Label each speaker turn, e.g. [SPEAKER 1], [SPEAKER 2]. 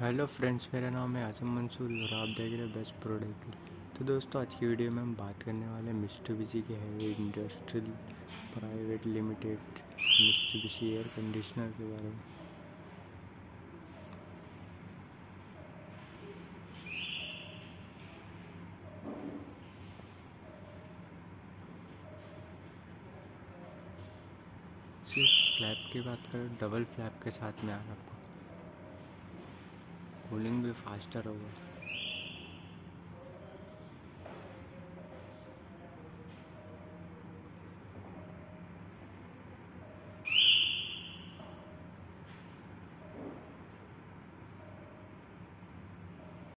[SPEAKER 1] Hello friends, मेरा नाम है आज़म मंसूर और आप देख रहे हैं बेस्ट प्रोडक्ट। तो दोस्तों, आज की वीडियो में हम बात करने वाले हैं मिस्टूबिशी के heavy industrial private limited mister Mitsubishi air conditioner के बारे में। सिर्फ़ फ्लैप की बात करें डबल फ्लैप के साथ में आ रहा कूलिंग भी फास्टर होगा।